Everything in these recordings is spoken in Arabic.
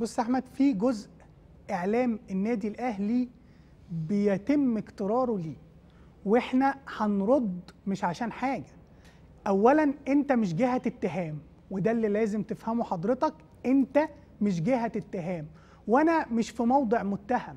بص أحمد في جزء إعلام النادي الأهلي بيتم اقتراره ليه وإحنا هنرد مش عشان حاجة. اولا أنت مش جهة اتهام وده اللي لازم تفهمه حضرتك أنت مش جهة اتهام. وأنا مش في موضع متهم.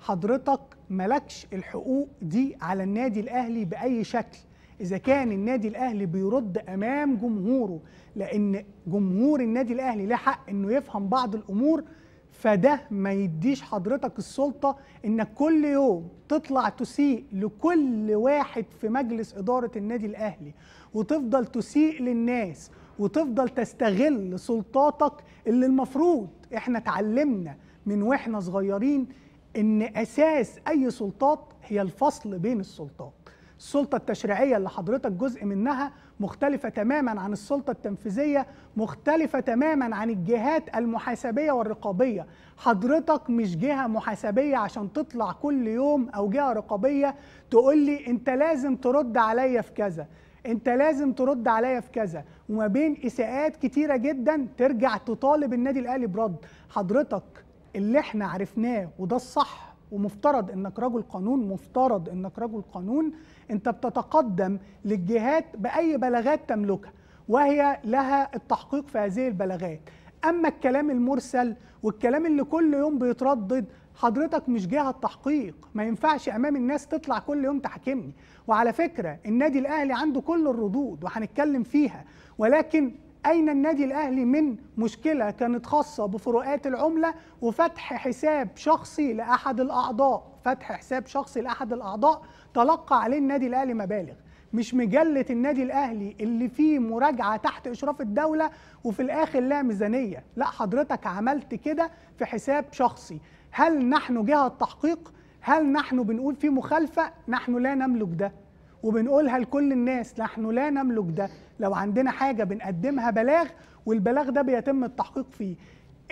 حضرتك ملكش الحقوق دي على النادي الأهلي بأي شكل. إذا كان النادي الأهلي بيرد أمام جمهوره لأن جمهور النادي الأهلي له حق إنه يفهم بعض الأمور فده ما يديش حضرتك السلطة إنك كل يوم تطلع تسيء لكل واحد في مجلس إدارة النادي الأهلي وتفضل تسيء للناس وتفضل تستغل سلطاتك اللي المفروض إحنا اتعلمنا من وإحنا صغيرين إن أساس أي سلطات هي الفصل بين السلطات. السلطة التشريعية اللي حضرتك جزء منها مختلفة تماما عن السلطة التنفيذية مختلفة تماما عن الجهات المحاسبية والرقابية. حضرتك مش جهة محاسبية عشان تطلع كل يوم أو جهة رقابية تقول لي أنت لازم ترد عليا في كذا. أنت لازم ترد عليا في كذا. وما بين إساءات كتيرة جدا ترجع تطالب النادي الأهلي برد. حضرتك اللي إحنا عرفناه وده الصح ومفترض إنك رجل قانون مفترض إنك رجل قانون أنت بتتقدم للجهات بأي بلاغات تملكها وهي لها التحقيق في هذه البلاغات. أما الكلام المرسل والكلام اللي كل يوم بيتردد حضرتك مش جهة تحقيق ما ينفعش أمام الناس تطلع كل يوم تحاكمني. وعلى فكرة النادي الأهلي عنده كل الردود وهنتكلم فيها ولكن أين النادي الأهلي من مشكلة كانت خاصة بفروقات العملة وفتح حساب شخصي لأحد الأعضاء؟ فتح حساب شخصي لأحد الأعضاء تلقى عليه النادي الأهلي مبالغ. مش مجلة النادي الأهلي اللي فيه مراجعة تحت إشراف الدولة وفي الآخر لا ميزانية. لا حضرتك عملت كده في حساب شخصي. هل نحن جهة تحقيق؟ هل نحن بنقول في مخالفة؟ نحن لا نملك ده. وبنقولها لكل الناس نحن لا نملك ده لو عندنا حاجة بنقدمها بلاغ والبلاغ ده بيتم التحقيق فيه.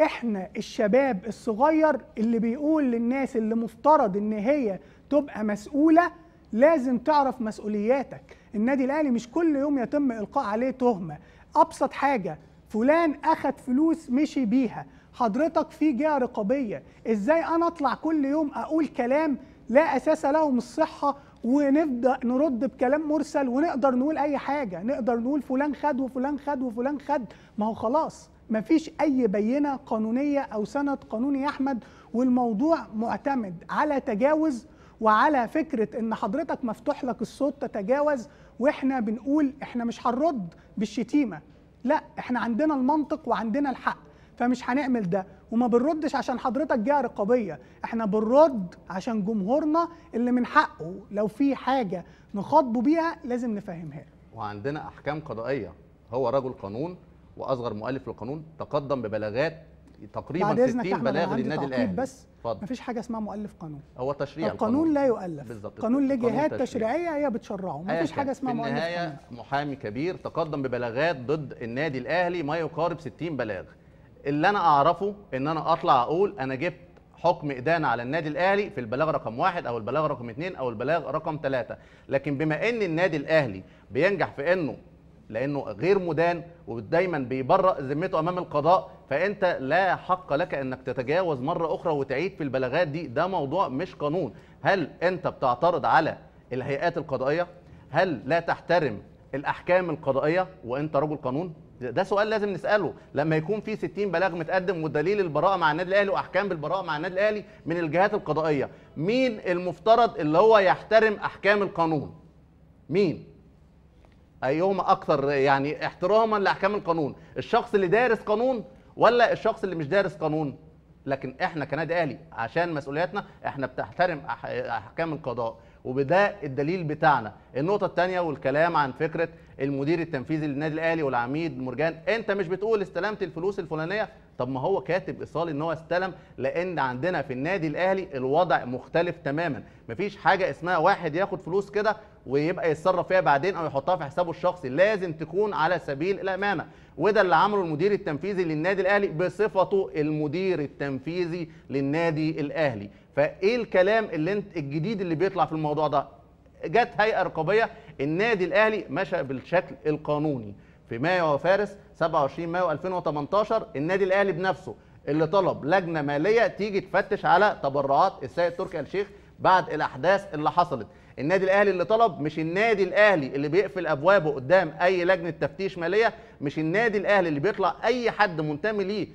إحنا الشباب الصغير اللي بيقول للناس اللي مفترض إن هي تبقى مسؤولة لازم تعرف مسؤولياتك. النادي الأهلي مش كل يوم يتم إلقاء عليه تهمة. أبسط حاجة فلان أخد فلوس مشي بيها. حضرتك في جهة رقابية. إزاي أنا أطلع كل يوم أقول كلام لا أساس له من الصحة ونبدأ نرد بكلام مرسل ونقدر نقول أي حاجة. نقدر نقول فلان خد وفلان خد وفلان خد. ما هو خلاص ما فيش أي بينة قانونية أو سند قانوني يا أحمد. والموضوع معتمد على تجاوز وعلى فكرة إن حضرتك مفتوح لك الصوت تتجاوز وإحنا بنقول إحنا مش هنرد بالشتيمة. لا إحنا عندنا المنطق وعندنا الحق. فمش هنعمل ده. وما بنردش عشان حضرتك جهه رقابيه إحنا بنرد عشان جمهورنا اللي من حقه. لو في حاجة نخاطبه بيها لازم نفهمها وعندنا أحكام قضائية. هو رجل قانون وأصغر مؤلف للقانون تقدم ببلاغات تقريبا بعد إذنك يا 60 احمد أنا بلاغ للنادي الأهلي. بس. اتفضل. مفيش حاجة اسمها مؤلف قانون. هو تشريع القانون لا يؤلف. بالظبط. قانون ليه جهات تشريع. تشريعية هي بتشرعه. مفيش آخر. حاجة اسمها في مؤلف النهاية قانون. محامي كبير تقدم ببلاغات ضد النادي الأهلي ما يقارب 60 بلاغ. اللي أنا أعرفه إن أنا أطلع أقول أنا جبت حكم إدانة على النادي الأهلي في البلاغ رقم واحد أو البلاغ رقم اثنين أو البلاغ رقم ثلاثة لكن بما إن النادي الأهلي بينجح في إنه لأنه غير مدان ودايما بيبرأ ذمته أمام القضاء فأنت لا حق لك إنك تتجاوز مرة أخرى وتعيد في البلاغات دي. ده موضوع مش قانون. هل أنت بتعترض على الهيئات القضائية؟ هل لا تحترم الأحكام القضائية وأنت رجل قانون؟ ده سؤال لازم نسأله. لما يكون في 60 بلاغ متقدم ودليل البراءة مع النادي الأهلي وأحكام بالبراءة مع النادي الأهلي من الجهات القضائية مين المفترض اللي هو يحترم أحكام القانون؟ مين؟ أيهما أكثر يعني احتراما لأحكام القانون؟ الشخص اللي دارس قانون ولا الشخص اللي مش دارس قانون؟ لكن إحنا كنادي أهلي عشان مسؤولياتنا إحنا بتحترم أحكام القضاء. وبده الدليل بتاعنا. النقطة الثانية والكلام عن فكرة المدير التنفيذي للنادي الأهلي والعميد مرجان أنت مش بتقول استلمت الفلوس الفلانية؟ طب ما هو كاتب إيصال إن هو استلم لأن عندنا في النادي الأهلي الوضع مختلف تماما. مفيش حاجة اسمها واحد ياخد فلوس كده ويبقى يتصرف فيها بعدين أو يحطها في حسابه الشخصي. لازم تكون على سبيل الأمانة. وده اللي عمله المدير التنفيذي للنادي الأهلي بصفته المدير التنفيذي للنادي الأهلي. فإيه الكلام اللي أنت الجديد اللي بيطلع في الموضوع ده؟ جت هيئة رقابية النادي الأهلي مشى بالشكل القانوني. في مايو وفارس 27 مايو 2018 النادي الأهلي بنفسه اللي طلب لجنة مالية تيجي تفتش على تبرعات السيد تركي آل الشيخ بعد الأحداث اللي حصلت. النادي الأهلي اللي طلب مش النادي الأهلي اللي بيقفل أبوابه قدام أي لجنة تفتيش مالية مش النادي الأهلي اللي بيطلع أي حد منتمي ليه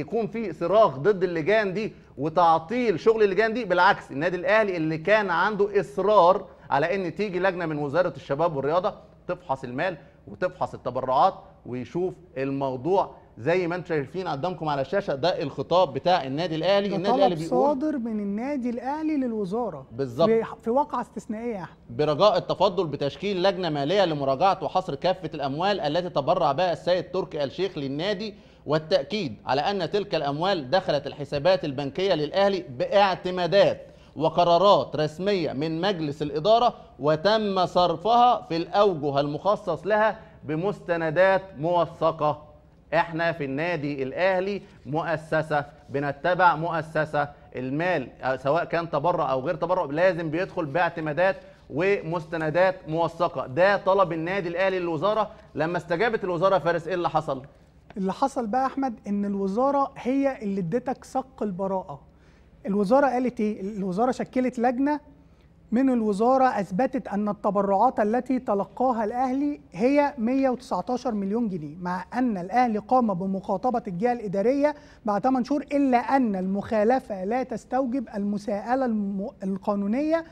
يكون في صراخ ضد اللجان دي وتعطيل شغل اللجان دي بالعكس النادي الأهلي اللي كان عنده إصرار على إن تيجي لجنة من وزارة الشباب والرياضة تفحص المال وتفحص التبرعات ويشوف الموضوع زي ما أنتم شايفين قدامكم على الشاشة. ده الخطاب بتاع النادي الأهلي. النادي الأهلي بيقول صادر من النادي الأهلي للوزارة. بالظبط. في, واقعة استثنائية يا احمد برجاء التفضل بتشكيل لجنة مالية لمراجعة وحصر كافة الأموال التي تبرع بها السيد تركي الشيخ للنادي. والتأكيد على أن تلك الأموال دخلت الحسابات البنكية للأهلي باعتمادات. وقرارات رسمية من مجلس الإدارة وتم صرفها في الأوجه المخصص لها بمستندات موثقة. إحنا في النادي الأهلي مؤسسة بنتبع مؤسسة. المال سواء كان تبرع أو غير تبرع لازم بيدخل باعتمادات ومستندات موثقة. ده طلب النادي الأهلي للوزارة. لما استجابت الوزارة فارس إيه اللي حصل؟ اللي حصل بقى أحمد إن الوزارة هي اللي ادتك صك البراءة. الوزارة قالت إيه؟ الوزارة شكلت لجنة من الوزارة أثبتت أن التبرعات التي تلقاها الأهلي هي 119 مليون جنيه مع أن الأهلي قام بمخاطبة الجهة الإدارية بعد 8 شهور إلا أن المخالفة لا تستوجب المساءلة الم- القانونية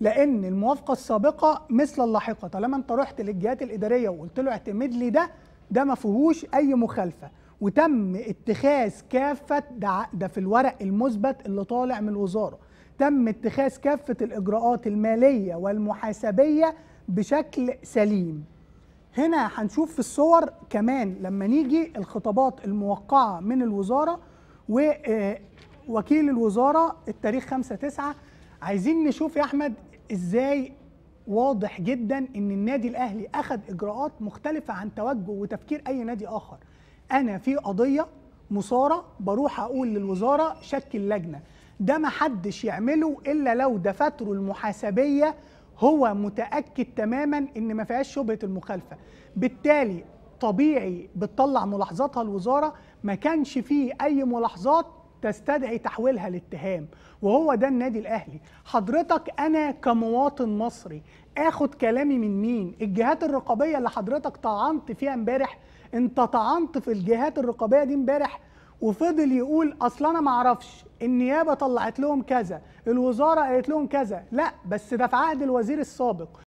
لأن الموافقة السابقة مثل اللاحقة. طالما أنت رحت للجهات الإدارية وقلت له اعتمد لي ده ده ما فيهوش أي مخالفة. وتم اتخاذ كافة ده, ده في الورق المثبت اللي طالع من الوزارة. تم اتخاذ كافة الإجراءات المالية والمحاسبية بشكل سليم. هنا هنشوف في الصور كمان لما نيجي الخطابات الموقعة من الوزارة ووكيل الوزارة التاريخ 5 9 عايزين نشوف يا أحمد إزاي واضح جدا إن النادي الأهلي أخذ إجراءات مختلفة عن توجه وتفكير أي نادي آخر. أنا في قضية مثارة بروح أقول للوزارة شكل لجنة ده ما حدش يعمله إلا لو دفاتره المحاسبية هو متأكد تماما إن ما فيهاش شبهة المخالفة. بالتالي طبيعي بتطلع ملاحظاتها الوزارة ما كانش فيه أي ملاحظات تستدعي تحويلها لاتهام. وهو ده النادي الأهلي. حضرتك أنا كمواطن مصري آخد كلامي من مين؟ الجهات الرقابية اللي حضرتك طعنت فيها امبارح انت طعنت في الجهات الرقابية دي امبارح وفضل يقول أصل أنا ما أعرفش النيابة طلعت لهم كذا الوزارة قالت لهم كذا لا بس ده في عهد الوزير السابق.